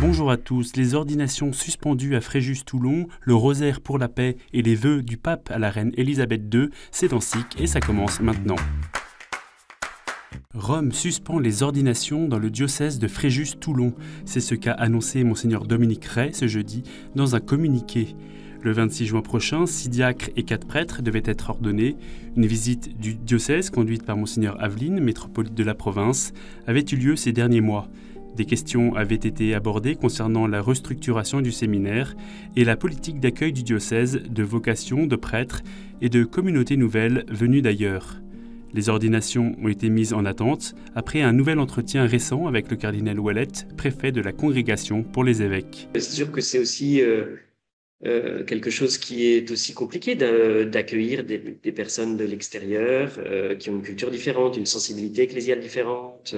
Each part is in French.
Bonjour à tous. Les ordinations suspendues à Fréjus-Toulon, le rosaire pour la paix et les vœux du pape à la reine Élisabeth II, c'est en cycle et ça commence maintenant. Rome suspend les ordinations dans le diocèse de Fréjus-Toulon. C'est ce qu'a annoncé Mgr Dominique Ray ce jeudi dans un communiqué. Le 26 juin prochain, six diacres et quatre prêtres devaient être ordonnés. Une visite du diocèse, conduite par Mgr Aveline, métropolite de la province, avait eu lieu ces derniers mois. Des questions avaient été abordées concernant la restructuration du séminaire et la politique d'accueil du diocèse de vocations de prêtres et de communautés nouvelles venues d'ailleurs. Les ordinations ont été mises en attente après un nouvel entretien récent avec le cardinal Wallet, préfet de la congrégation pour les évêques. C'est sûr que c'est aussi euh, euh, quelque chose qui est aussi compliqué d'accueillir des, personnes de l'extérieur euh, qui ont une culture différente, une sensibilité ecclésiale différente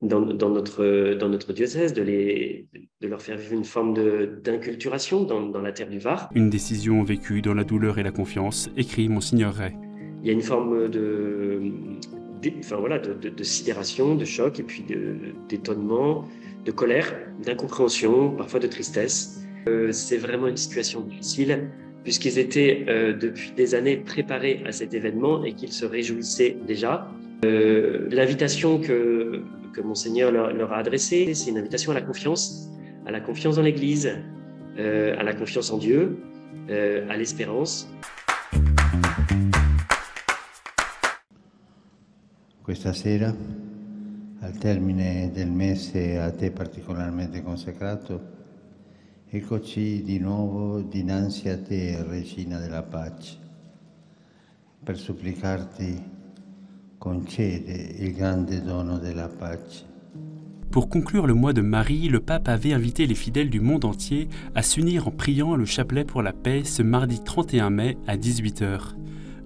dans, notre, dans notre diocèse, de, les, de leur faire vivre une forme d'inculturation dans, dans, la terre du Var. Une décision vécue dans la douleur et la confiance, écrit Monseigneur Ray. Il y a une forme de, enfin, voilà, de, de, sidération, de choc, et puis d'étonnement, de, colère, d'incompréhension, parfois de tristesse. Euh, C'est vraiment une situation difficile puisqu'ils étaient euh, depuis des années préparés à cet événement et qu'ils se réjouissaient déjà. Euh, L'invitation que que Monseigneur leur, a adressé. C'est une invitation à la confiance, à la confiance dans l'Église, à la confiance en Dieu, à l'espérance. Sera, a te particolarmente consacrato, eccoci di nuovo dinanzi a te, Regina della Pace, per supplicarti concede il grande dono della pace. Pour conclure le mois de Marie, le pape avait invité les fidèles du monde entier à s'unir en priant le chapelet pour la paix ce mardi 31 mai à 18h.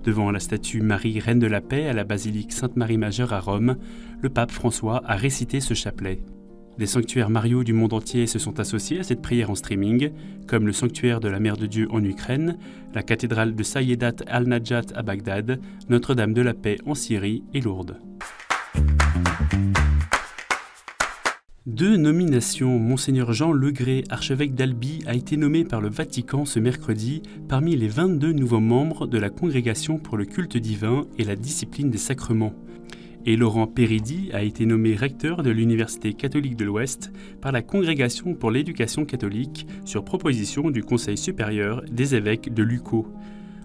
Devant la statue Marie, Reine de la Paix à la basilique Sainte-Marie Majeure à Rome, le pape François a récité ce chapelet. Des sanctuaires Mario du monde entier se sont associés à cette prière en streaming, comme le sanctuaire de la Mère de Dieu en Ukraine, la cathédrale de Sayedat al-Najat à Bagdad, Notre-Dame de la Paix en Syrie et Lourdes. Deux nominations. Monseigneur Jean Legré, archevêque d'Albi, a été nommé par le Vatican ce mercredi parmi les 22 nouveaux membres de la Congrégation pour le culte divin et la discipline des sacrements et Laurent Péridi a été nommé recteur de l'Université catholique de l'Ouest par la Congrégation pour l'éducation catholique sur proposition du Conseil supérieur des évêques de l'UCO.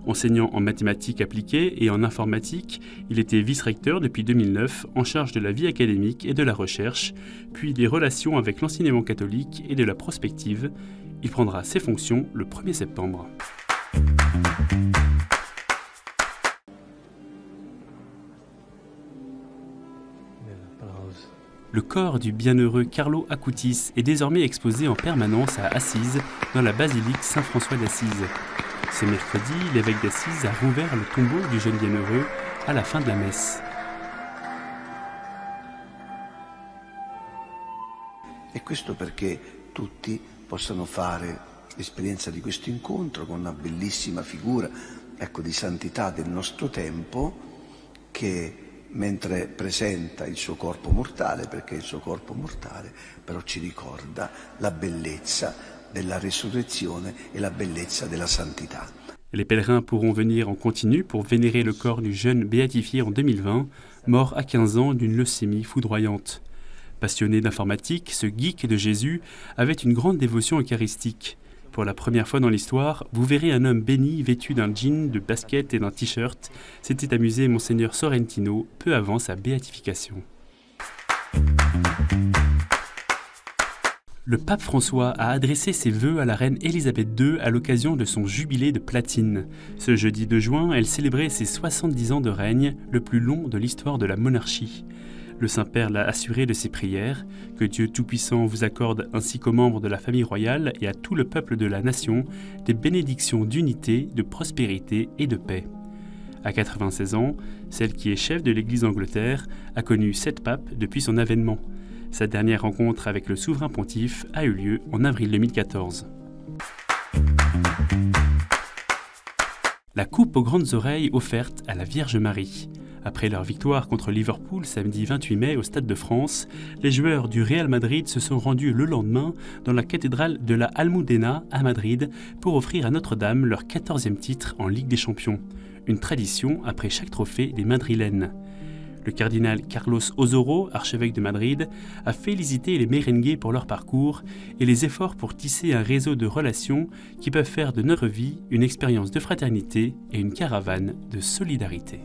Enseignant en mathématiques appliquées et en informatique, il était vice-recteur depuis 2009 en charge de la vie académique et de la recherche, puis des relations avec l'enseignement catholique et de la prospective. Il prendra ses fonctions le 1er septembre. Le corps du bienheureux Carlo Acutis est désormais exposé en permanence à Assise, dans la basilique Saint-François d'Assise. Ce mercredi, l'évêque d'Assise a rouvert le tombeau du jeune bienheureux à la fin de la messe. E questo perché tutti possano fare l'esperienza di questo incontro con una bellissima figura ecco, di santità del nostro tempo che mentre presenta il suo corpo mortale, perché il suo corpo mortale però ci ricorda la bellezza della risurrezione e la bellezza della santità. Les pèlerins pourront venir en continu pour vénérer le corps du jeune béatifié en 2020, mort à 15 ans d'une leucémie foudroyante. Passionné d'informatique, ce geek de Jésus avait une grande dévotion eucharistique. Pour la première fois dans l'histoire, vous verrez un homme béni vêtu d'un jean, de basket et d'un t-shirt. S'était amusé monseigneur Sorrentino peu avant sa béatification. Le pape François a adressé ses vœux à la reine Élisabeth II à l'occasion de son jubilé de platine. Ce jeudi 2 juin, elle célébrait ses 70 ans de règne, le plus long de l'histoire de la monarchie. Le Saint-Père l'a assuré de ses prières, que Dieu Tout-Puissant vous accorde ainsi qu'aux membres de la famille royale et à tout le peuple de la nation des bénédictions d'unité, de prospérité et de paix. À 96 ans, celle qui est chef de l'Église d'Angleterre a connu sept papes depuis son avènement. Sa dernière rencontre avec le souverain pontife a eu lieu en avril 2014. La coupe aux grandes oreilles offerte à la Vierge Marie. Après leur victoire contre Liverpool samedi 28 mai au Stade de France, les joueurs du Real Madrid se sont rendus le lendemain dans la cathédrale de la Almudena à Madrid pour offrir à Notre-Dame leur 14e titre en Ligue des Champions, une tradition après chaque trophée des Madrilènes. Le cardinal Carlos Osoro, archevêque de Madrid, a félicité les merengues pour leur parcours et les efforts pour tisser un réseau de relations qui peuvent faire de notre vie une expérience de fraternité et une caravane de solidarité.